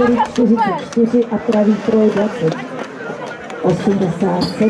44, a pravý troj 20. 87.